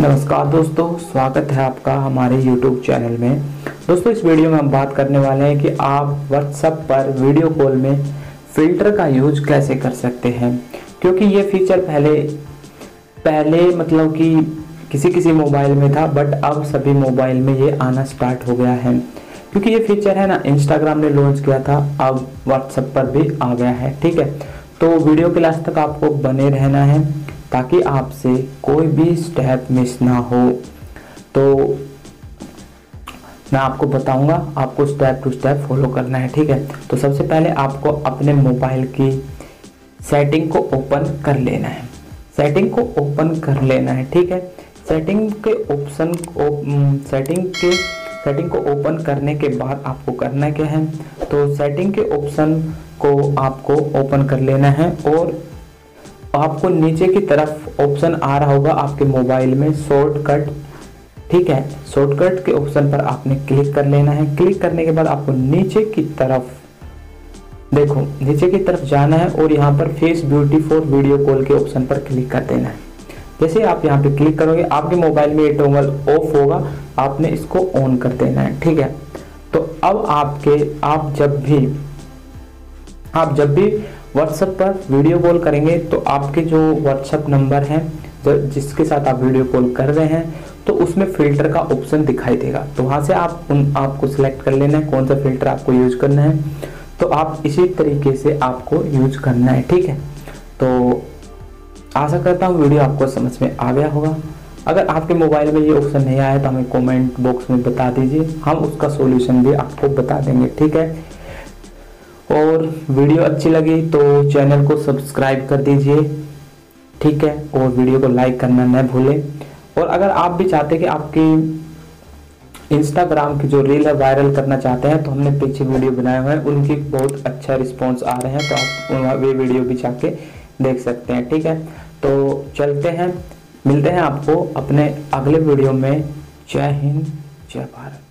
नमस्कार दोस्तों, स्वागत है आपका हमारे YouTube चैनल में। दोस्तों, इस वीडियो में हम बात करने वाले हैं कि आप WhatsApp पर वीडियो कॉल में फ़िल्टर का यूज़ कैसे कर सकते हैं। क्योंकि ये फीचर पहले पहले मतलब कि किसी किसी मोबाइल में था, बट अब सभी मोबाइल में ये आना स्टार्ट हो गया है। क्योंकि ये फीचर है ना इंस्टाग्राम ने लॉन्च किया था, अब व्हाट्सएप पर भी आ गया है, ठीक है? तो वीडियो के लास्ट तक आपको बने रहना है। ताकि आपसे कोई भी स्टेप मिस ना हो। तो मैं आपको बताऊँगा आपको स्टेप टू स्टेप फॉलो करना है, ठीक है? तो सबसे पहले आपको अपने मोबाइल की सेटिंग को ओपन कर लेना है। सेटिंग को ओपन कर लेना है, ठीक है? सेटिंग के ऑप्शन सेटिंग के सेटिंग को ओपन करने के बाद आपको करना क्या है? तो सेटिंग के ऑप्शन को आपको ओपन कर लेना है और आपको नीचे की तरफ़ ऑप्शन आ रहा होगा आपके मोबाइल में शॉर्टकट ठीक है? शॉर्टकट के ऑप्शन पर आपने क्लिक कर लेना है। क्लिक करने के बाद आपको नीचे की तरफ़, देखो, नीचे की तरफ़ जाना है और यहाँ पर face beauty for video call के ऑप्शन पर क्लिक कर देना है। जैसे आप यहाँ पे क्लिक करोगे, आपके मोबाइल में ये टोंगल ऑफ़ होगा, आपने इसको ऑन कर देना है, ठीक है? तो अब आपके, आप जब भी आप जब भी व्हाट्सएप पर वीडियो कॉल करेंगे तो आपके जो व्हाट्सएप नंबर है जिसके साथ आप वीडियो कॉल कर रहे हैं तो उसमें फ़िल्टर का ऑप्शन दिखाई देगा। तो वहाँ से आप उन, आपको सिलेक्ट कर लेना है, कौन सा फ़िल्टर आपको यूज़ करना है। तो आप इसी तरीके से आपको यूज़ करना है, ठीक है? तो आशा करता हूँ वीडियो आपको समझ में आ गया होगा। अगर आपके मोबाइल में ये ऑप्शन नहीं आया तो हमें कमेंट बॉक्स में बता दीजिए। हम उसका सॉल्यूशन भी आपको बता देंगे, ठीक है? और वीडियो अच्छी लगी तो चैनल को सब्सक्राइब कर दीजिए, ठीक है? और वीडियो को लाइक करना न भूलें। और अगर आप भी चाहते हैं कि आपकी इंस्टाग्राम की जो रील है वायरल करना चाहते हैं तो हमने पीछे वीडियो बनाए हुए हैं। उनकी बहुत अच्छा रिस्पॉन्स आ रहे हैं तो आप वे वीडियो भी जाके देख सकते हैं, ठीक है? तो चलते हैं, मिलते हैं आपको अपने अगले वीडियो में। जय हिंद, जय भारत।